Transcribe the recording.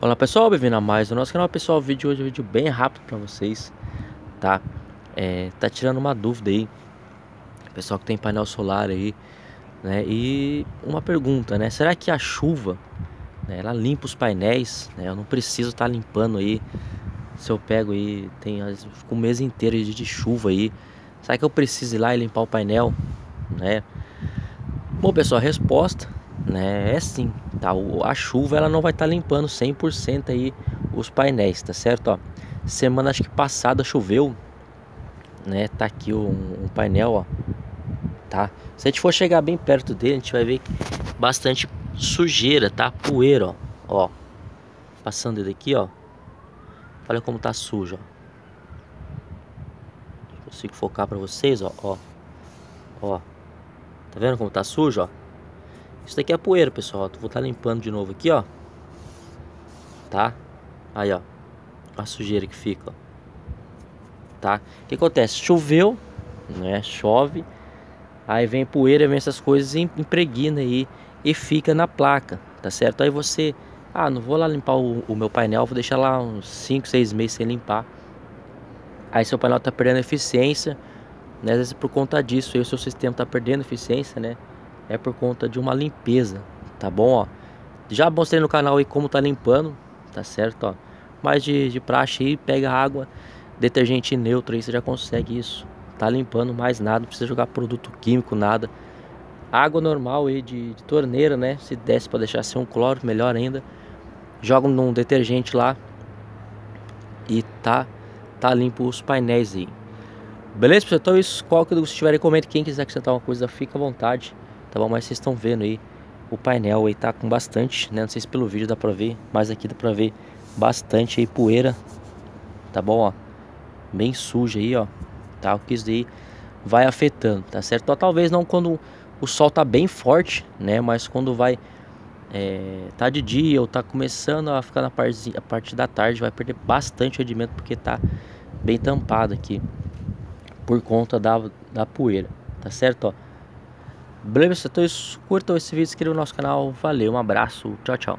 Olá pessoal, bem-vindo a mais o nosso canal pessoal, o vídeo de hoje é um vídeo bem rápido para vocês, tá? É, tá tirando uma dúvida aí, pessoal que tem painel solar aí, né? E uma pergunta, né? Será que a chuva, né, ela limpa os painéis, né? Eu não preciso estar tá limpando aí, se eu pego aí, tem fico um mês inteiro de, de chuva aí, será que eu preciso ir lá e limpar o painel, né? Bom pessoal, a resposta né? É sim, tá? A chuva ela não vai estar tá limpando 100% aí os painéis, tá certo? Ó, semana acho que passada choveu, né? Tá aqui um, um painel, ó, tá? Se a gente for chegar bem perto dele, a gente vai ver bastante sujeira, tá? Poeira, ó, ó. Passando ele aqui, ó. Olha como tá sujo, ó. Consigo focar para vocês, ó, ó. Ó. Tá vendo como tá sujo, ó? Isso daqui é poeira, pessoal. Vou estar tá limpando de novo aqui, ó. Tá? Aí, ó. A sujeira que fica, ó. Tá? O que acontece? Choveu, né? Chove. Aí vem poeira, vem essas coisas e impregna aí e fica na placa, tá certo? Aí você, ah, não vou lá limpar o, o meu painel, vou deixar lá uns 5, 6 meses sem limpar. Aí seu painel tá perdendo eficiência, né? Às vezes por conta disso, aí o seu sistema tá perdendo eficiência, né? É por conta de uma limpeza, tá bom, ó. Já mostrei no canal aí como tá limpando, tá certo, ó. Mas de, de praxe aí, pega água, detergente neutro aí, você já consegue isso. Tá limpando mais nada, não precisa jogar produto químico, nada. Água normal aí de, de torneira, né? Se desce para deixar ser um cloro, melhor ainda. Joga num detergente lá e tá, tá limpo os painéis aí. Beleza, pessoal? Então isso, qualquer dúvida, se tiverem, comente. Quem quiser acrescentar uma coisa, fica à vontade tá bom? Mas vocês estão vendo aí o painel aí tá com bastante, né? Não sei se pelo vídeo dá pra ver, mas aqui dá pra ver bastante aí poeira, tá bom, ó? Bem suja aí, ó, tá? O que isso daí vai afetando, tá certo? Talvez não quando o sol tá bem forte, né? Mas quando vai é, tá de dia ou tá começando a ficar na parte, a parte da tarde, vai perder bastante rendimento porque tá bem tampado aqui por conta da, da poeira, tá certo, ó? Beleza, então curtam esse vídeo, inscrevam no nosso canal. Valeu, um abraço, tchau, tchau.